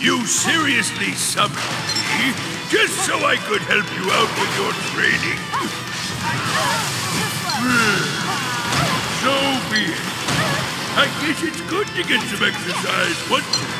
You seriously summoned me just so I could help you out with your training? so be it. I guess it's good to get some exercise once.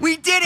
We did it!